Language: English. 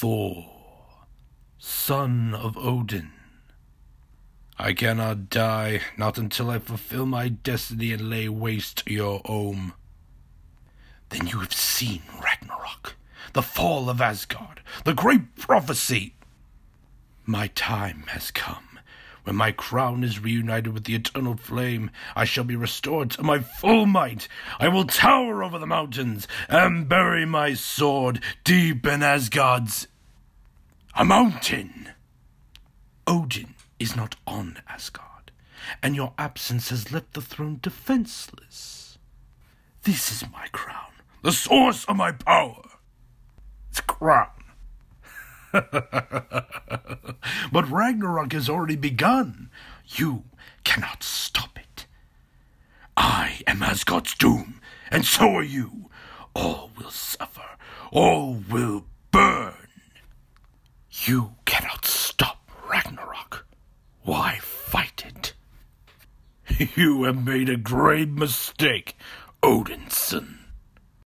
Thor, son of Odin. I cannot die, not until I fulfill my destiny and lay waste your home. Then you have seen Ragnarok, the fall of Asgard, the great prophecy. My time has come. When my crown is reunited with the eternal flame, I shall be restored to my full might. I will tower over the mountains and bury my sword deep in Asgard's a mountain. Odin is not on Asgard, and your absence has left the throne defenseless. This is my crown, the source of my power. It's a crown. but Ragnarok has already begun. You cannot stop it. I am Asgard's doom, and so are you. All will suffer, all will burn. You cannot stop Ragnarok. Why fight it? You have made a grave mistake, Odinson.